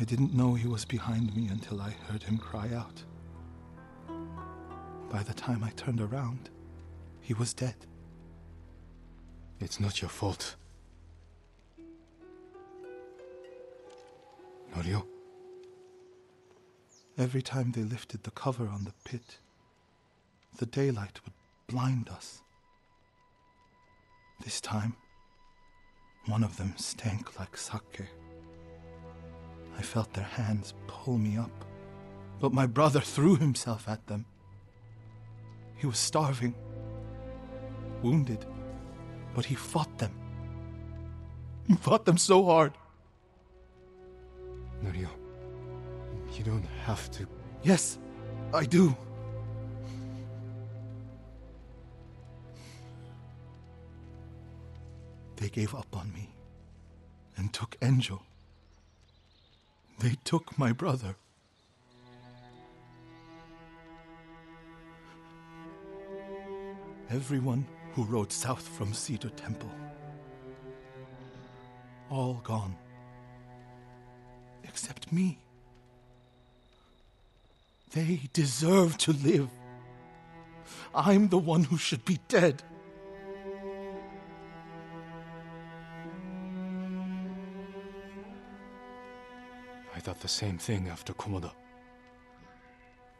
I didn't know he was behind me until I heard him cry out. By the time I turned around, he was dead. It's not your fault. Norio? Every time they lifted the cover on the pit, the daylight would blind us. This time, one of them stank like sake. I felt their hands pull me up, but my brother threw himself at them. He was starving, wounded, but he fought them. He fought them so hard. Norio, you don't have to. Yes, I do. They gave up on me and took Enjo. They took my brother. Everyone who rode south from Cedar Temple. All gone. Except me. They deserve to live. I'm the one who should be dead. I thought the same thing after Komoda.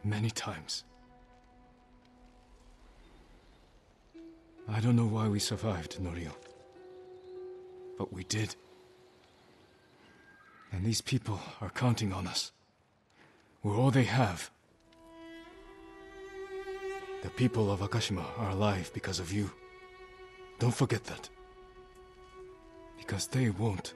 Many times. I don't know why we survived, Norio. But we did. And these people are counting on us. We're all they have. The people of Akashima are alive because of you. Don't forget that. Because they won't.